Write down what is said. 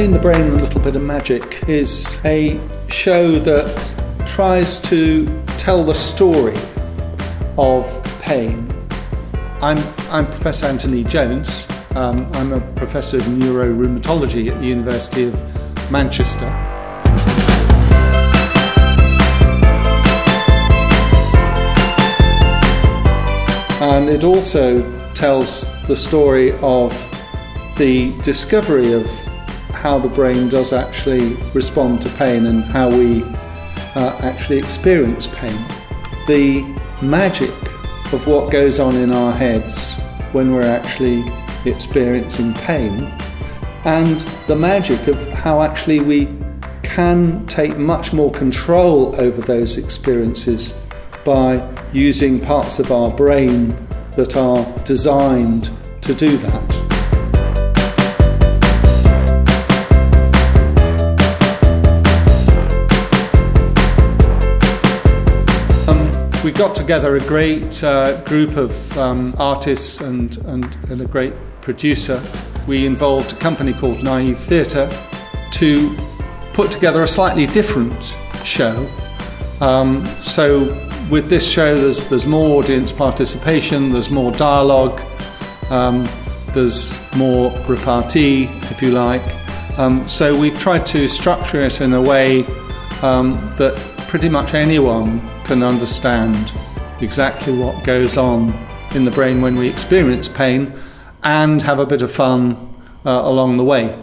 Pain the Brain a Little Bit of Magic is a show that tries to tell the story of pain. I'm, I'm Professor Anthony Jones. Um, I'm a professor of neurorheumatology at the University of Manchester. And it also tells the story of the discovery of how the brain does actually respond to pain and how we uh, actually experience pain. The magic of what goes on in our heads when we're actually experiencing pain, and the magic of how actually we can take much more control over those experiences by using parts of our brain that are designed to do that. We got together a great uh, group of um, artists and, and, and, a great producer. We involved a company called Naive Theatre to put together a slightly different show. Um, so, with this show, there's, there's more audience participation, there's more dialogue, um, there's more repartee, if you like. Um, so, we've tried to structure it in a way um, that pretty much anyone can understand exactly what goes on in the brain when we experience pain and have a bit of fun uh, along the way.